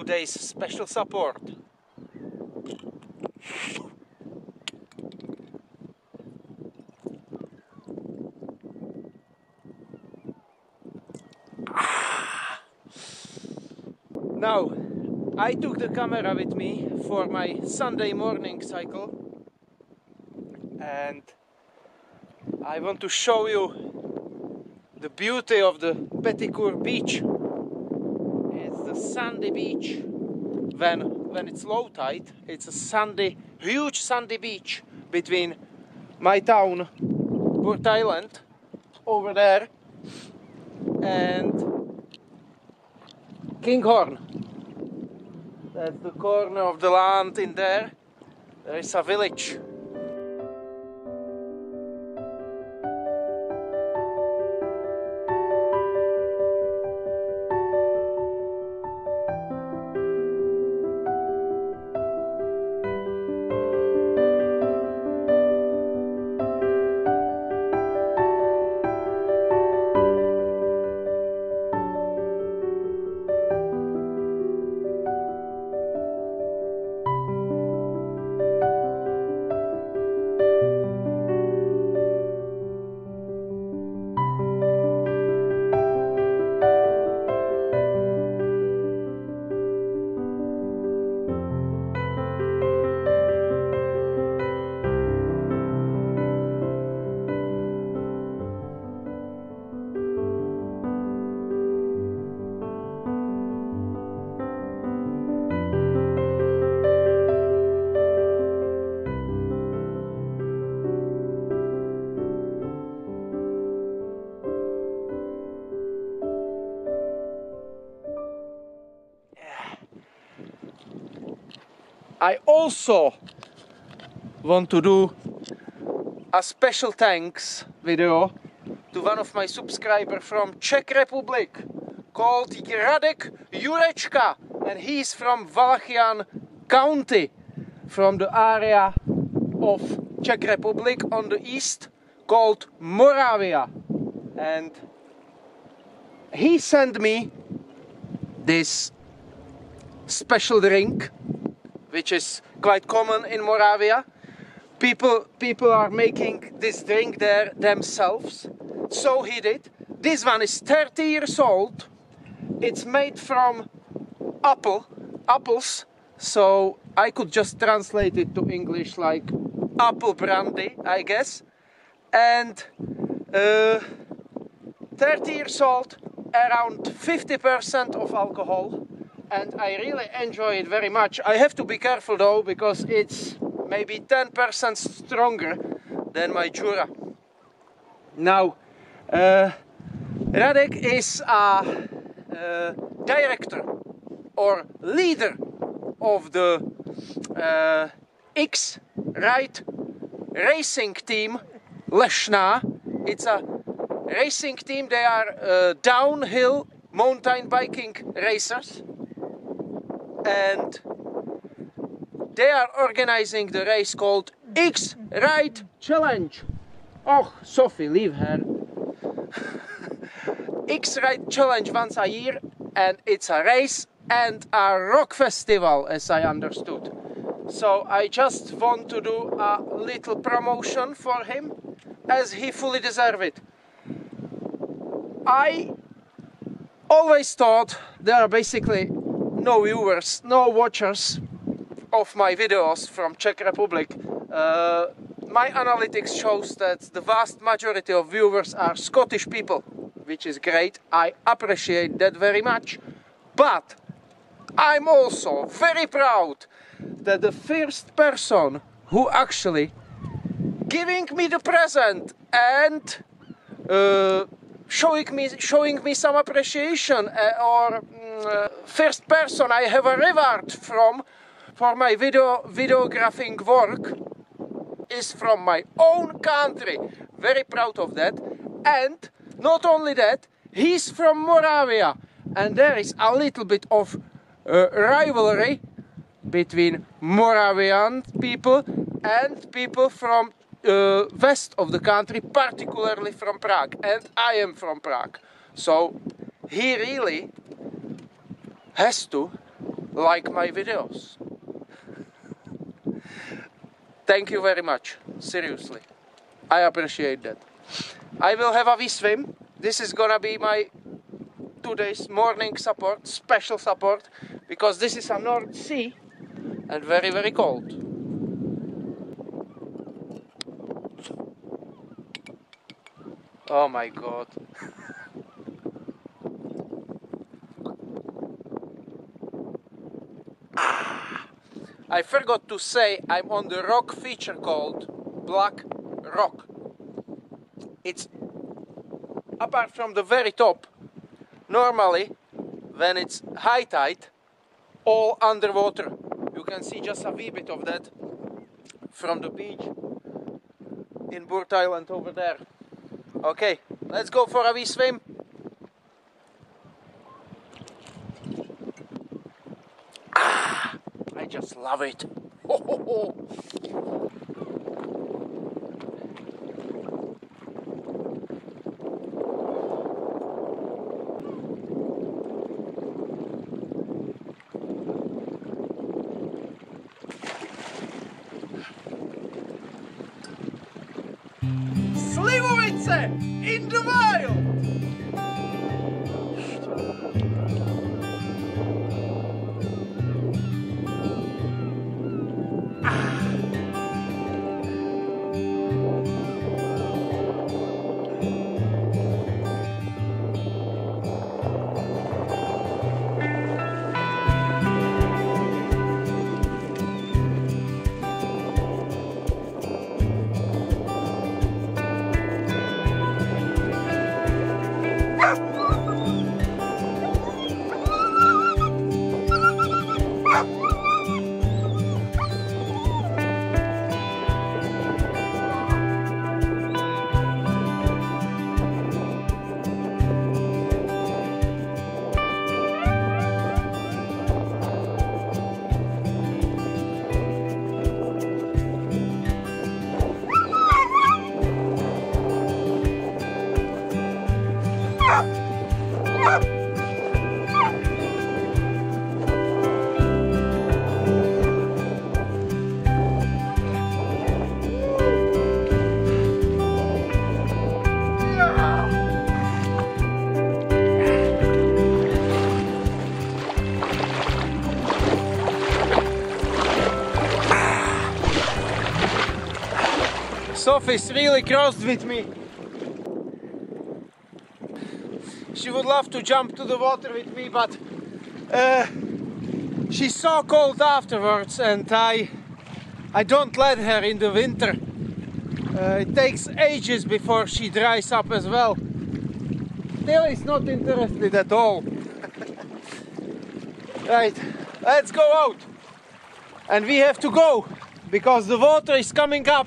today's special support. Now, I took the camera with me for my Sunday morning cycle and I want to show you the beauty of the Pettycur beach. Sandy beach when when it's low tide. It's a sandy, huge sandy beach between my town, Burntisland, over there, and Kinghorn. That's the corner of the land in there. There is a village. I also want to do a special thanks video to one of my subscribers from Czech Republic called Radek Jurečka and he's from Valachian County from the area of Czech Republic on the east called Moravia. And he sent me this special drink which is quite common in Moravia. People people are making this drink there themselves. So he did this one is 30 years old. It's made from apple apples. So I could just translate it to English like apple brandy I guess. And uh, 30 years old around 50% of alcohol and I really enjoy it very much I have to be careful though because it's maybe 10% stronger than my Jura. Now, uh, Radek is a uh, director or leader of the uh, X-Ride racing team Lešná. It's a racing team, they are uh, downhill mountain biking racers and they are organizing the race called X Ride Challenge. Oh, Sofie, leave her. X Ride Challenge once a year, and it's a race and a rock festival, as I understood. So I just want to do a little promotion for him, as he fully deserves it. I always thought there are basically no viewers, no watchers of my videos from Czech Republic, uh, my analytics shows that the vast majority of viewers are Scottish people, which is great. I appreciate that very much. But I'm also very proud that the first person who actually giving me the present and uh, showing me showing me some appreciation uh, or uh, first person I have a reward from for my video videographing work is from my own country. Very proud of that. And not only that, he's from Moravia. And there is a little bit of uh, rivalry between Moravian people and people from uh, west of the country, particularly from Prague. And I am from Prague. So he really has to like my videos. Thank you very much. Seriously. I appreciate that. I will have a wee swim. This is gonna be my today's morning support, special support, because this is a North Sea and very, very cold. Oh my god. I forgot to say I'm on the rock feature called Black Rock. It's apart from the very top, normally when it's high tide, all underwater. You can see just a wee bit of that from the beach in Burntisland over there. Okay, let's go for a wee swim. Ah, I just love it. Slivovice in wild! Really crossed with me. She would love to jump to the water with me, but uh, she's so cold afterwards, and I I don't let her in the winter. Uh, it takes ages before she dries up as well. Still is not interested at all. right, let's go out. And we have to go because the water is coming up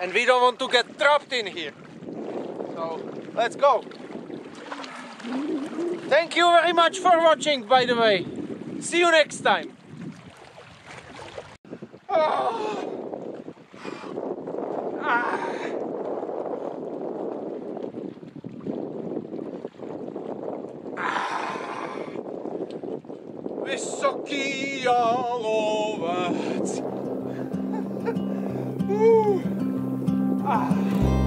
and we don't want to get trapped in here. So let's go. Thank you very much for watching by the way. See you next time. Oh. Ah. Wysoki jalowiec. 啊。